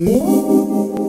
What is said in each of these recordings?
Música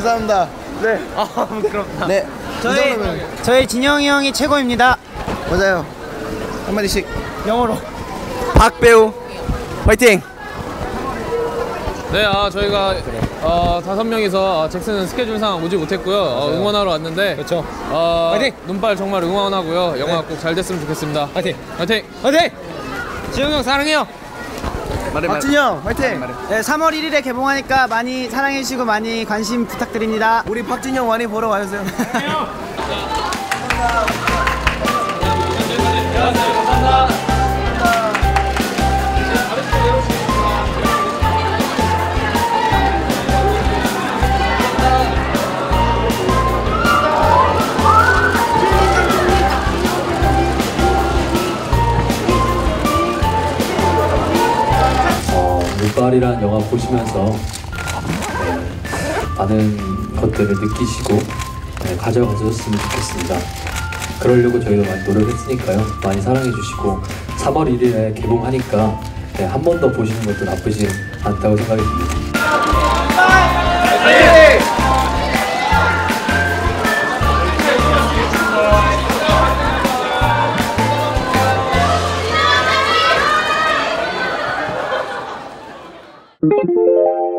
감사합니다. 네. 아 부끄럽다. 네. 저희 저희 진영이 형이 최고입니다. 맞아요. 한마디씩. 영어로. 박배우 화이팅. 네, 아 저희가 어, 다섯 명이서 아, 잭슨은 스케줄상 오지 못했고요. 어, 응원하러 왔는데 그렇죠. 어, 화이팅! 눈발 정말 응원하고요. 영화 꼭잘 됐으면 좋겠습니다. 화이팅. 화이팅! 화이팅! 지영이 형 사랑해요. 박진영 화이팅. 네, 3월 1일에 개봉하니까 많이 사랑해 주시고 많이 관심 부탁드립니다. 우리 박진영 많이 보러 와주세요. 어, 눈발이란 영화 보시면서 네, 많은 것들을 느끼시고 네, 가져가셨으면 좋겠습니다. 그러려고 저희도 많이 노력했으니까요. 많이 사랑해 주시고 3월 1일에 개봉하니까 네, 한번 더 보시는 것도 나쁘지 않다고 생각이 듭니다. Música